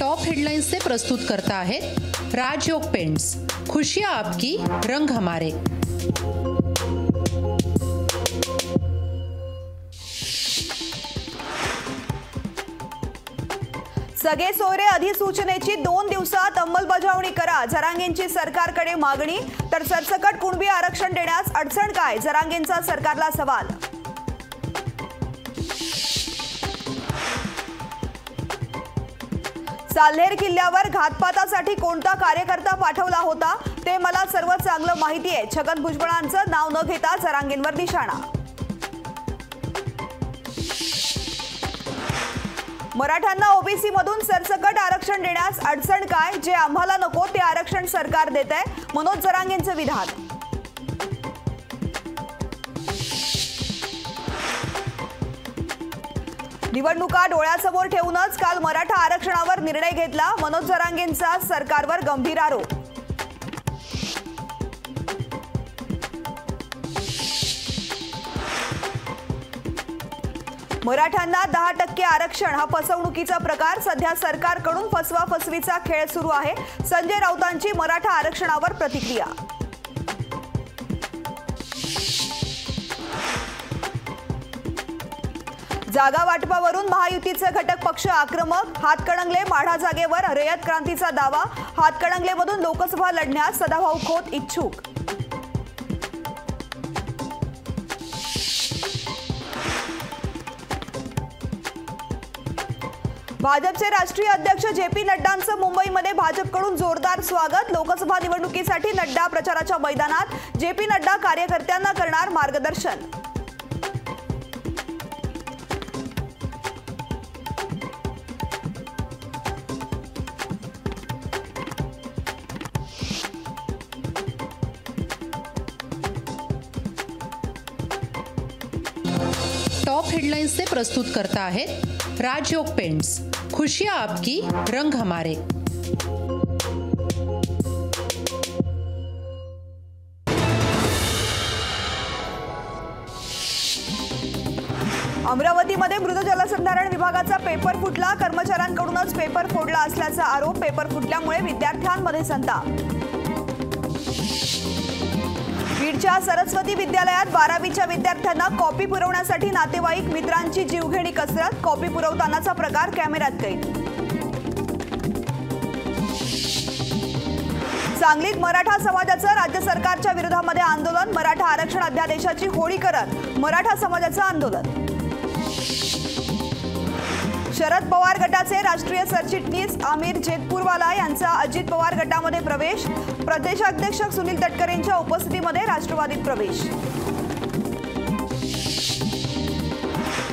Top हेडलाइन्सचे प्रस्तुत करता आहेत राजयोग पेंट्स खुशिया आपकी रंग हमारे। सगळे सोयरे अधिसूचनेची दोन दिवसात अंमलबजावणी करा. जरांगेंची सरकारकडे मागणी तर सरसकट कुणबी आरक्षण देण्यास अडचण काय? जरांगेंचा सरकारला सवाल साल्हेर किल्ल्यावर घातपातासाठी कोणता कार्यकर्ता पाठवला होता ते मला सर्व चांगलं माहिती आहे. छगन भुजबळांचं नाव न घेता जरांगेंवर निशाणा. मराठ्यांना ओबीसी मधून सरसकट आरक्षण देण्यास अडचण काय? जे आम्हाला नको ते आरक्षण सरकार देत आहे मनोज जरांगेंचं विधान. निवडणुका डोळ्यासमोर ठेवूनच काल मराठा आरक्षणावर निर्णय घेतला. मनोज जरांगेंचा सरकारवर गंभीर आरोप. मराठ्यांना दहा टक्के आरक्षण. हा फसवणुकीचा प्रकार. सध्या सरकारकडून फसवा फसवीचा खेळ सुरू आहे. संजय राऊतांची मराठा आरक्षणावर प्रतिक्रिया. जागा वाटपावरून महायुतीचे घटक पक्ष आक्रमक हातकणंगले माढा जागेवर रयत क्रांतीचा दावा हातकणंगलेमधून लोकसभा लढण्यास सदाभाऊ खोत इच्छुक. भाजपचे राष्ट्रीय अध्यक्ष जे पी नड्डांचं मुंबईमध्ये भाजपकडून जोरदार स्वागत. लोकसभा निवडणुकीसाठी नड्डा प्रचाराच्या मैदानात. जे पी नड्डा कार्यकर्त्यांना करणार मार्गदर्शन. टॉप हेडलाइन्सचे प्रस्तुत करता आहेत राजयोग पेंट्स खुशिया आपकी रंग हमारे। अमरावतीमध्ये मृद जलसंधारण विभागाचा पेपर फुटला. कर्मचाऱ्यांकडूनच पेपर फोडला असल्याचा आरोप पेपर फुटल्यामुळे विद्यार्थ्यांमध्ये संताप. बीडच्या सरस्वती विद्यालयात बारावीच्या विद्यार्थ्यांना कॉपी पुरवण्यासाठी नातेवाईक मित्रांची जीवघेणी कसरत कॉपी पुरवतानाचा प्रकार कॅमेऱ्यात कैद. सांगलीत मराठा समाजाचं राज्य सरकारच्या विरोधामध्ये आंदोलन मराठा आरक्षण अध्यादेशाची होळी करत मराठा समाजाचं आंदोलन. शरद पवार गटाचे राष्ट्रीय सरचिटणीस आमिर जेतपूरवाला यांचा अजित पवार गटामध्ये प्रवेश. प्रदेशाध्यक्ष सुनील तटकरेंच्या उपस्थितीमध्ये राष्ट्रवादीत प्रवेश.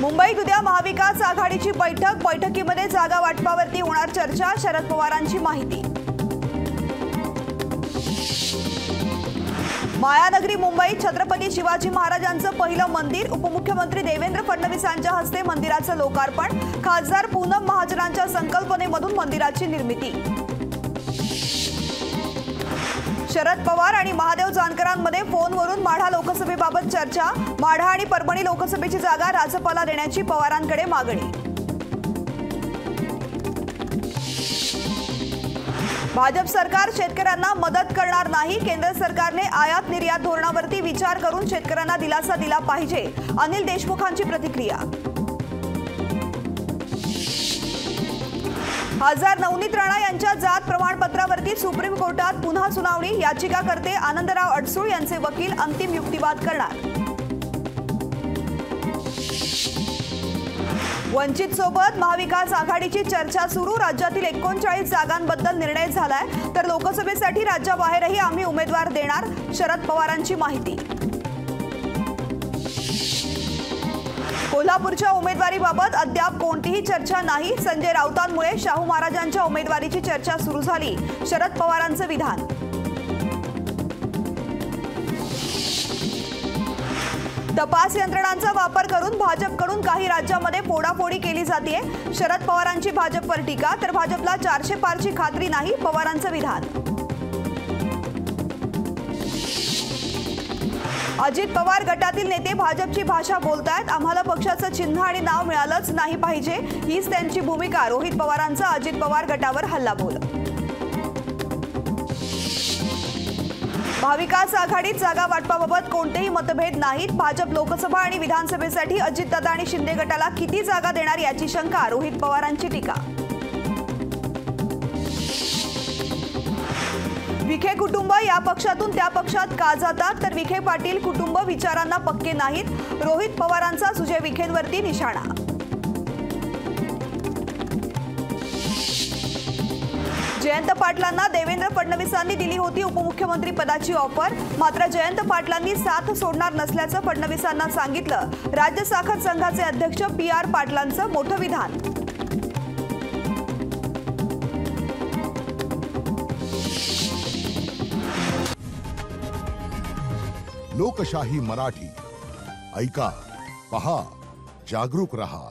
मुंबईत उद्या महाविकास आघाडीची बैठक. बैठकीमध्ये जागा वाटपावरती होणार चर्चा. शरद पवारांची माहिती. मायानगरी मुंबईत छत्रपती शिवाजी महाराजांचं पहिलं मंदिर. उपमुख्यमंत्री देवेंद्र फडणवीसांच्या हस्ते मंदिराचं लोकार्पण. खासदार पूनम महाजनांच्या संकल्पनेमधून मंदिराची निर्मिती. शरद पवार आणि महादेव जानकरांमध्ये फोनवरून माढा लोकसभेबाबत चर्चा. माढा आणि परभणी लोकसभेची जागा राजपाला देण्याची पवारांकडे मागणी. भाजप सरकार शेतकऱ्यांना मदत करणार नाही. केंद्र सरकारने आयात निर्यात धोरणावरती विचार करून शेतकऱ्यांना दिलासा दिला पाहिजे. अनिल देशमुखांची प्रतिक्रिया. खासदार नवनीत राणा यांच्या जात प्रमाणपत्रावरती सुप्रीम कोर्टात पुन्हा सुनावणी याचिकाकर्ते आनंदराव अडसूळ यांचे वकील अंतिम युक्तिवाद करणार. वंचित सोबत महाविकास आघाडीची चर्चा सुरू. राज्यातील एकोणचाळीस जागांबद्दल निर्णय झालाय. तर लोकसभेसाठी राज्याबाहेरही आम्ही उमेदवार देणार शरद पवारांची माहिती. कोल्हापूरच्या उमेदवारीबाबत अद्याप कोणतीही चर्चा नाही. संजय राऊतांमुळे शाहू महाराजांच्या उमेदवारीची चर्चा सुरू झाली. शरद पवारांचं विधान तपास यंत्रणांचा वापर करून भाजपकडून काही राज्यामध्ये फोडाफोडी केली जाते शरद पवारांची भाजपवर टीका तर भाजपला चारशे पारची खात्री नाही पवारांचं विधान. अजित पवार गटातील नेते भाजपची भाषा बोलतायत. आम्हाला पक्षाचं चिन्ह आणि नाव मिळालंच नाही पाहिजे. हीच त्यांची भूमिका. रोहित पवारांचा अजित पवार गटावर हल्ला हल्लाबोल. महाविकास आघाडीत जागा वाटपाबाबत कोणतेही मतभेद नाहीत. भाजप लोकसभा आणि विधानसभेसाठी अजितदादा आणि शिंदे गटाला किती जागा देणार याची शंका? रोहित पवारांची टीका. विखे कुटुंब या पक्षातून त्या पक्षात का जातात? तर विखे पाटील कुटुंब विचारांना पक्के नाहीत. रोहित पवारांचा सुजय विखेंवरती निशाणा. जयंत पाटलांना देवेंद्र फडणवीसांनी दिली होती उपमुख्यमंत्री पदाची ऑफर. मात्र जयंत पाटलांनी साथ सोडणार नसल्याचं फडणवीसांना सांगितलं. राज्य साखर संघाचे अध्यक्ष पी आर पाटलांचं मोठं विधान. लोकशाही मराठी. ऐका पहा जागरूक रहा.